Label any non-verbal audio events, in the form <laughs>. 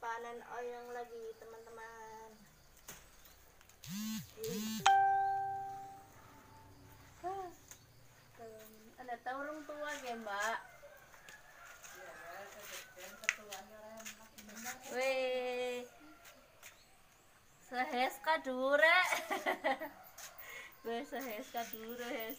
panen oyong lagi teman-teman. Ah, ada tahu tua ya mbak. Wih, sehes kadure, <laughs> wih sehes kadure.